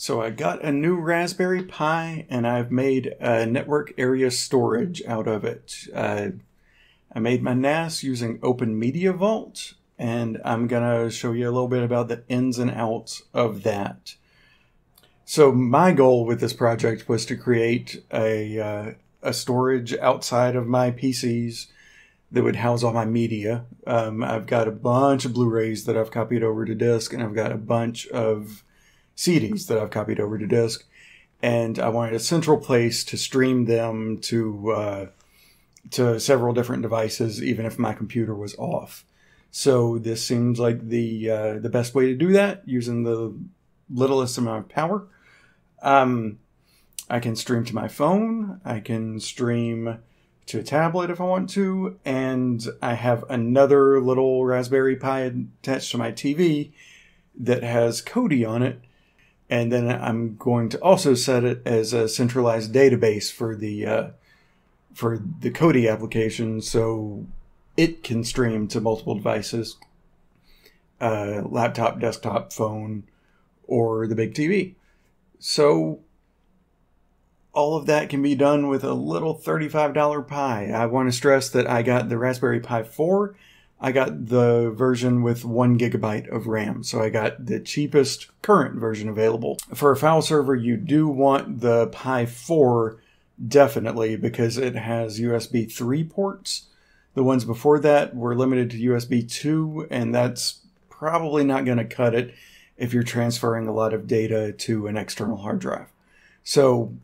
So I got a new Raspberry Pi and I've made a network area storage out of it. Uh, I made my NAS using Open Media Vault and I'm going to show you a little bit about the ins and outs of that. So my goal with this project was to create a, uh, a storage outside of my PCs that would house all my media. Um, I've got a bunch of Blu-rays that I've copied over to disk and I've got a bunch of CDs that I've copied over to disk, and I wanted a central place to stream them to uh, to several different devices, even if my computer was off. So this seems like the uh, the best way to do that using the littlest amount of power. Um, I can stream to my phone. I can stream to a tablet if I want to, and I have another little Raspberry Pi attached to my TV that has Kodi on it and then I'm going to also set it as a centralized database for the uh, for the Kodi application, so it can stream to multiple devices, uh, laptop, desktop, phone, or the big TV. So all of that can be done with a little $35 Pi. I want to stress that I got the Raspberry Pi 4 I got the version with one gigabyte of RAM. So I got the cheapest current version available. For a file server, you do want the Pi 4 definitely because it has USB 3 ports. The ones before that were limited to USB 2, and that's probably not going to cut it if you're transferring a lot of data to an external hard drive. So,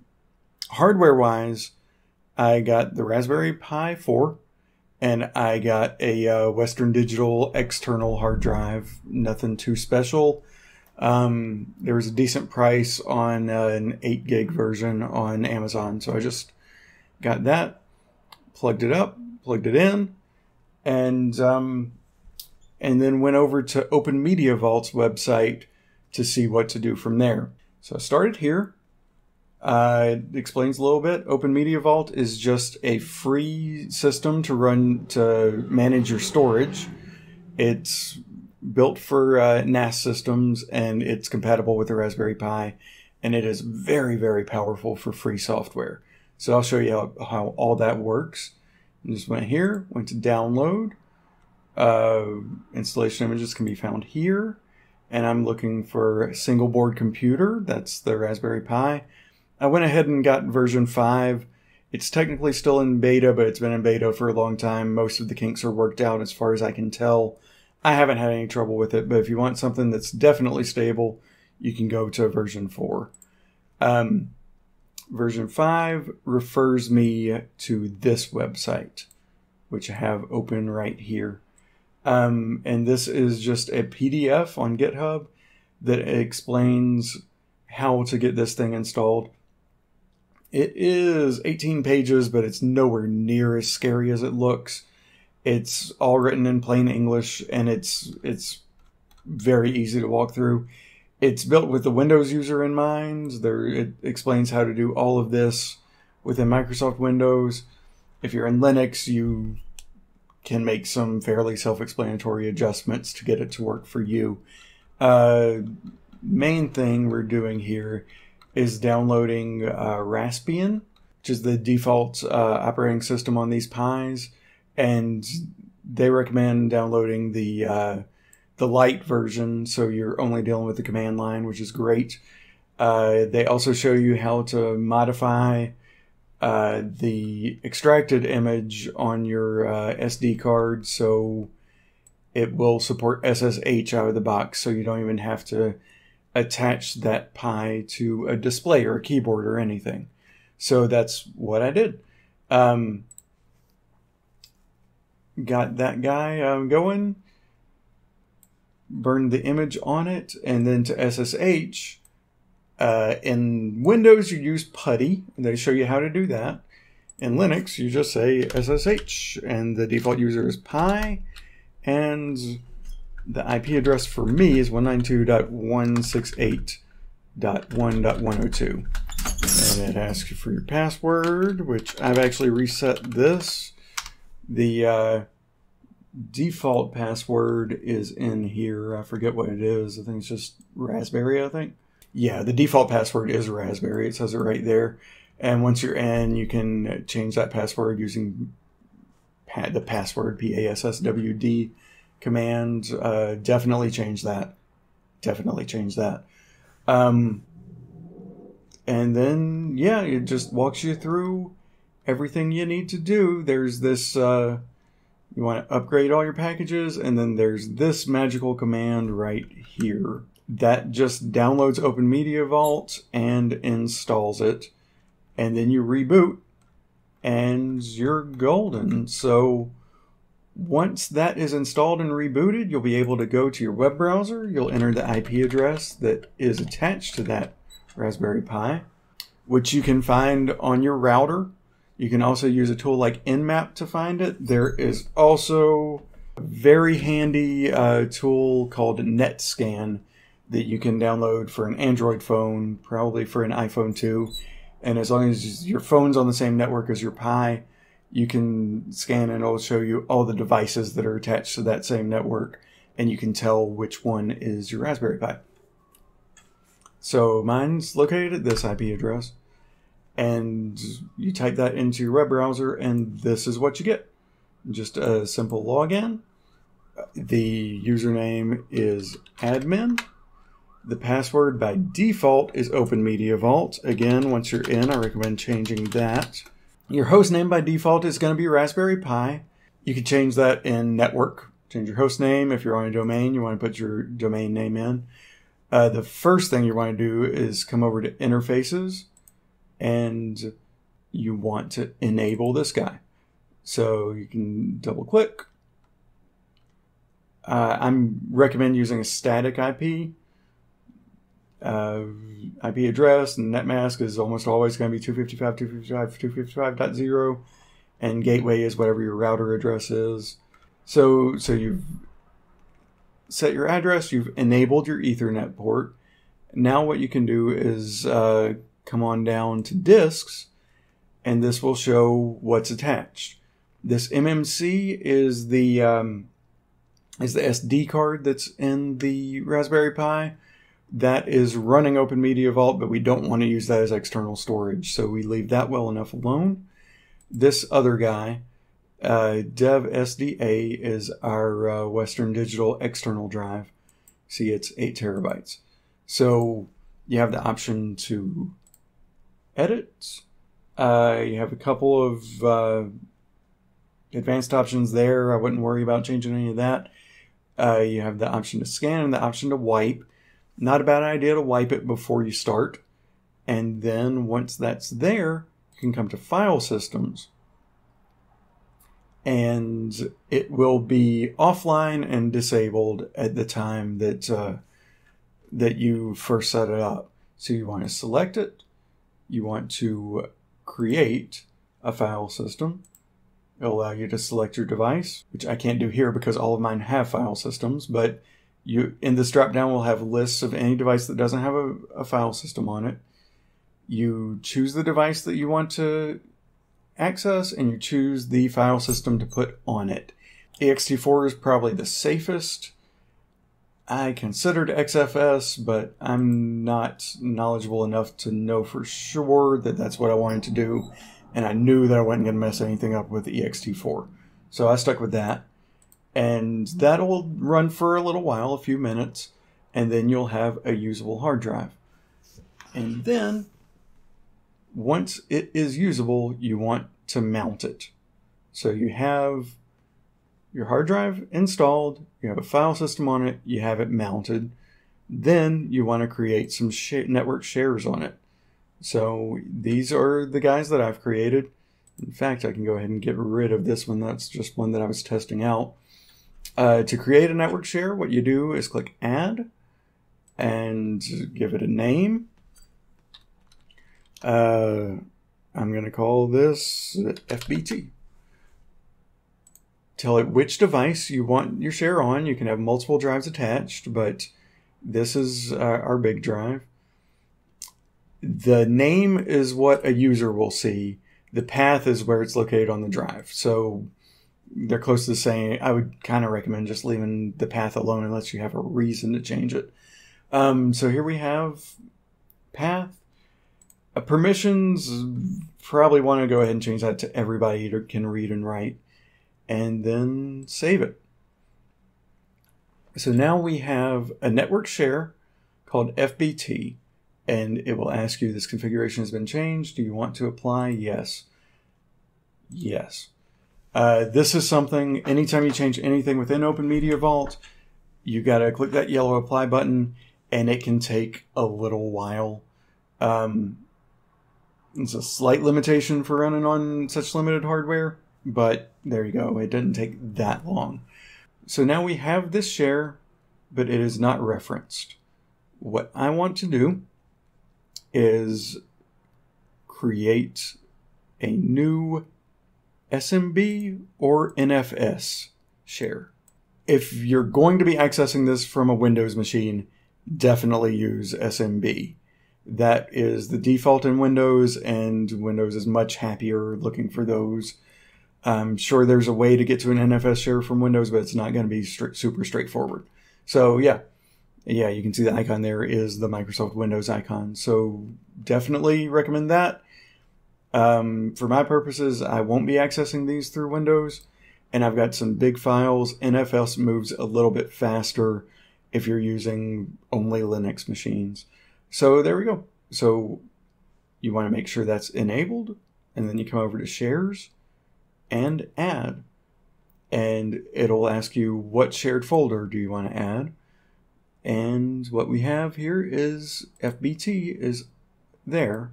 hardware wise, I got the Raspberry Pi 4 and I got a uh, Western Digital external hard drive. Nothing too special. Um, there was a decent price on uh, an 8 gig version on Amazon, so I just got that, plugged it up, plugged it in, and um, and then went over to Open Media Vault's website to see what to do from there. So I started here uh, it explains a little bit. Open Media Vault is just a free system to run to manage your storage. It's built for uh, NAS systems and it's compatible with the Raspberry Pi, and it is very very powerful for free software. So I'll show you how, how all that works. I just went here, went to download. Uh, installation images can be found here, and I'm looking for a single board computer. That's the Raspberry Pi. I went ahead and got version 5. It's technically still in beta, but it's been in beta for a long time. Most of the kinks are worked out as far as I can tell. I haven't had any trouble with it, but if you want something that's definitely stable, you can go to version 4. Um, version 5 refers me to this website, which I have open right here. Um, and this is just a PDF on GitHub that explains how to get this thing installed. It is 18 pages, but it's nowhere near as scary as it looks. It's all written in plain English and it's it's very easy to walk through. It's built with the Windows user in mind. There it explains how to do all of this within Microsoft Windows. If you're in Linux, you can make some fairly self-explanatory adjustments to get it to work for you. Uh, main thing we're doing here is downloading uh, Raspbian, which is the default uh, operating system on these Pis, and they recommend downloading the uh, the light version, so you're only dealing with the command line, which is great. Uh, they also show you how to modify uh, the extracted image on your uh, SD card, so it will support SSH out of the box, so you don't even have to attach that Pi to a display or a keyboard or anything. So that's what I did. Um, got that guy uh, going, burned the image on it, and then to SSH. Uh, in Windows, you use PuTTY, and they show you how to do that. In Linux, you just say SSH, and the default user is Pi, and the IP address for me is 192.168.1.102. And it asks you for your password, which I've actually reset this. The uh, default password is in here. I forget what it is. I think it's just Raspberry, I think. Yeah, the default password is Raspberry. It says it right there. And once you're in, you can change that password using the password P A S S W D command. Uh, definitely change that. Definitely change that. Um, and then, yeah, it just walks you through everything you need to do. There's this. Uh, you want to upgrade all your packages, and then there's this magical command right here that just downloads Open Media Vault and installs it, and then you reboot, and you're golden. So once that is installed and rebooted, you'll be able to go to your web browser. You'll enter the IP address that is attached to that Raspberry Pi, which you can find on your router. You can also use a tool like Nmap to find it. There is also a very handy uh, tool called NetScan that you can download for an Android phone, probably for an iPhone too. And as long as your phone's on the same network as your Pi, you can scan and it'll show you all the devices that are attached to that same network, and you can tell which one is your Raspberry Pi. So mine's located at this IP address, and you type that into your web browser, and this is what you get. Just a simple login. The username is admin the password by default is Open Media Vault. Again, once you're in, I recommend changing that. Your host name by default is going to be Raspberry Pi. You can change that in network. Change your host name. If you're on a domain, you want to put your domain name in. Uh, the first thing you want to do is come over to interfaces and you want to enable this guy. So you can double click. Uh, I'm recommend using a static IP uh, IP address and netmask is almost always going to be 255, 255, 255.0, and gateway is whatever your router address is. So, so you've set your address, you've enabled your Ethernet port. Now, what you can do is uh, come on down to disks, and this will show what's attached. This MMC is the um, is the SD card that's in the Raspberry Pi that is running Open Media Vault, but we don't want to use that as external storage, so we leave that well enough alone. This other guy, uh, Dev SDA, is our uh, Western Digital external drive. See, it's 8 terabytes. So you have the option to edit. Uh, you have a couple of uh, advanced options there. I wouldn't worry about changing any of that. Uh, you have the option to scan and the option to wipe. Not a bad idea to wipe it before you start. And then once that's there, you can come to file systems. And it will be offline and disabled at the time that uh, that you first set it up. So you want to select it. You want to create a file system. It'll allow you to select your device, which I can't do here because all of mine have file systems, but you in this drop down will have lists of any device that doesn't have a, a file system on it. You choose the device that you want to access and you choose the file system to put on it. ext4 is probably the safest. I considered XFS, but I'm not knowledgeable enough to know for sure that that's what I wanted to do. And I knew that I wasn't going to mess anything up with ext4. So I stuck with that and mm-hmm. that'll run for a little while, a few minutes, and then you'll have a usable hard drive. And then, once it is usable, you want to mount it. So you have your hard drive installed, you have a file system on it, you have it mounted. Then you want to create some sh- network shares on it. So these are the guys that I've created. In fact, I can go ahead and get rid of this one. That's just one that I was testing out. Uh, to create a network share, what you do is click Add and give it a name. Uh, I'm going to call this FBT. Tell it which device you want your share on. You can have multiple drives attached, but this is uh, our big drive. The name is what a user will see. The path is where it's located on the drive. So they're close to the same. I would kind of recommend just leaving the path alone unless you have a reason to change it. Um, so here we have path. Uh, permissions, probably want to go ahead and change that to everybody that can read and write, and then save it. So now we have a network share called FBT, and it will ask you this configuration has been changed. Do you want to apply? Yes. Yes. Uh, this is something, anytime you change anything within Open Media Vault, you got to click that yellow apply button, and it can take a little while. Um, it's a slight limitation for running on such limited hardware, but there you go. It didn't take that long. So now we have this share, but it is not referenced. What I want to do is create a new SMB or NFS share. If you're going to be accessing this from a Windows machine, definitely use SMB. That is the default in Windows, and Windows is much happier looking for those. I'm sure there's a way to get to an NFS share from Windows, but it's not going to be super straightforward. So, yeah, yeah, you can see the icon there is the Microsoft Windows icon. So, definitely recommend that. Um, for my purposes, I won't be accessing these through Windows, and I've got some big files. NFS moves a little bit faster if you're using only Linux machines. So there we go. So you want to make sure that's enabled, and then you come over to Shares and Add, and it'll ask you what shared folder do you want to add. And what we have here is FBT is there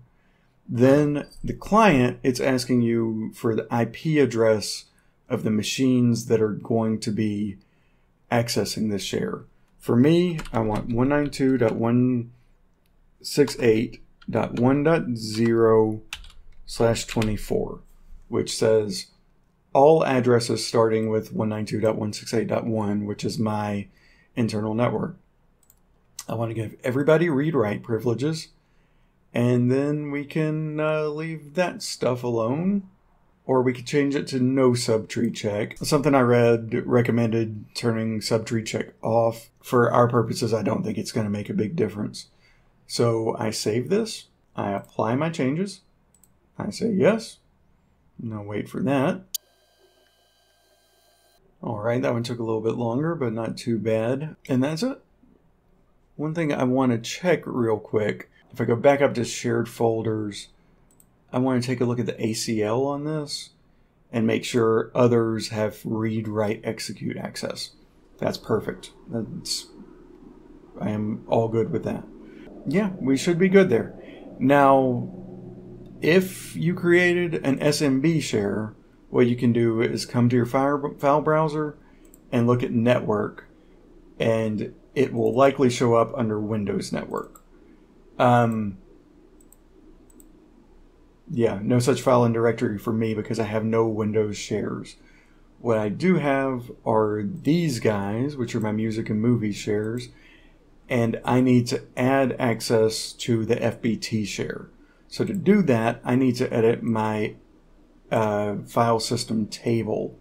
then the client, it's asking you for the IP address of the machines that are going to be accessing this share. For me, I want 192.168.1.0 slash 24, which says all addresses starting with 192.168.1, which is my internal network. I want to give everybody read-write privileges and then we can uh, leave that stuff alone. Or we could change it to no subtree check. Something I read recommended turning subtree check off. For our purposes, I don't think it's going to make a big difference. So I save this. I apply my changes. I say yes. Now wait for that. All right, that one took a little bit longer, but not too bad. And that's it. One thing I want to check real quick if I go back up to shared folders, I want to take a look at the ACL on this and make sure others have read, write, execute access. That's perfect. That's, I am all good with that. Yeah, we should be good there. Now, if you created an SMB share, what you can do is come to your file browser and look at network, and it will likely show up under Windows Network. Um, yeah, no such file and directory for me because I have no Windows shares. What I do have are these guys, which are my music and movie shares, and I need to add access to the FBT share. So to do that, I need to edit my uh, file system table,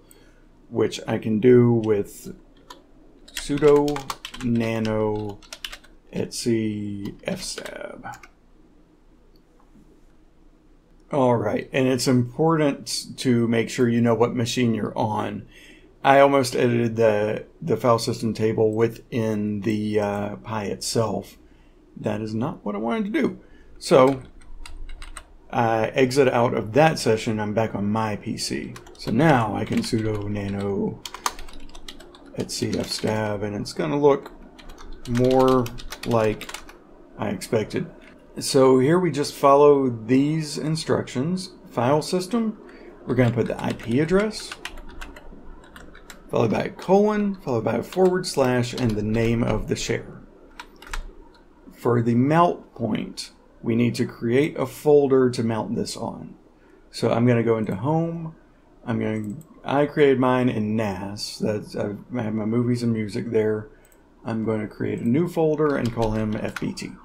which I can do with sudo nano etc fstab. All right, and it's important to make sure you know what machine you're on. I almost edited the the file system table within the uh, Pi itself. That is not what I wanted to do. So I exit out of that session. I'm back on my PC. So now I can sudo nano etc fstab, and it's going to look more like I expected. So here we just follow these instructions. File system, we're going to put the IP address, followed by a colon, followed by a forward slash, and the name of the share. For the mount point, we need to create a folder to mount this on. So I'm going to go into home. I'm going I created mine in NAS. That's, I have my movies and music there. I'm going to create a new folder and call him FBT.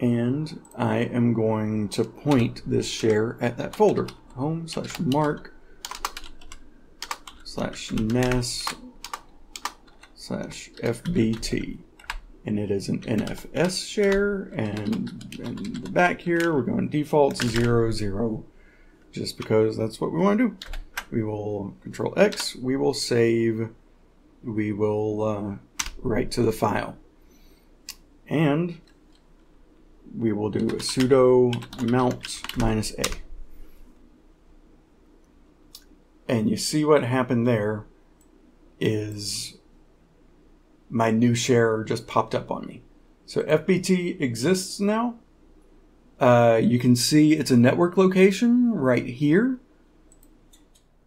And I am going to point this share at that folder. Home slash mark slash NAS slash FBT. and it is an NFS share. And in the back here, we're going defaults zero zero, just because that's what we want to do. We will control X. We will save. We will uh, write to the file, and we will do a sudo mount minus a. And you see what happened there is my new share just popped up on me. So FBT exists now. Uh, you can see it's a network location right here.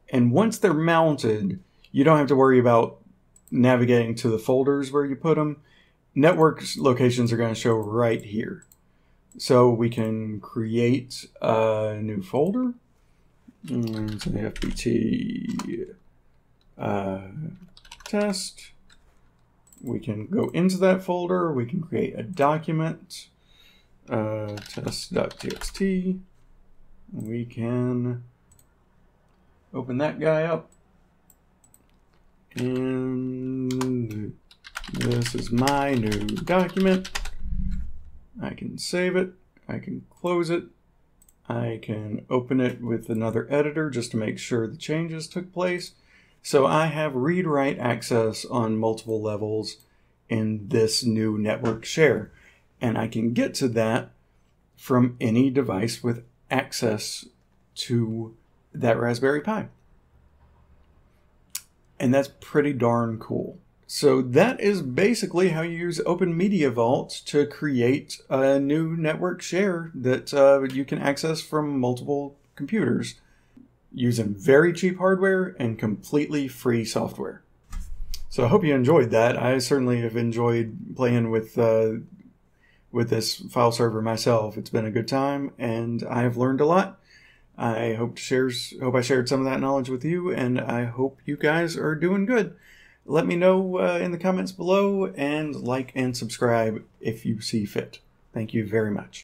And once they're mounted, you don't have to worry about navigating to the folders where you put them. Network locations are going to show right here. So we can create a new folder. Mm, so FBT uh, test we can go into that folder, we can create a document, uh, test.txt, we can open that guy up, and this is my new document. I can save it, I can close it, I can open it with another editor just to make sure the changes took place. So I have read-write access on multiple levels in this new network share. And I can get to that from any device with access to that Raspberry Pi. And that's pretty darn cool. So that is basically how you use Open Media Vault to create a new network share that uh, you can access from multiple computers using very cheap hardware and completely free software. So I hope you enjoyed that. I certainly have enjoyed playing with uh, with this file server myself. It's been a good time, and I have learned a lot. I hope shares hope I shared some of that knowledge with you, and I hope you guys are doing good. Let me know uh, in the comments below, and like and subscribe if you see fit. Thank you very much.